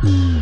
Right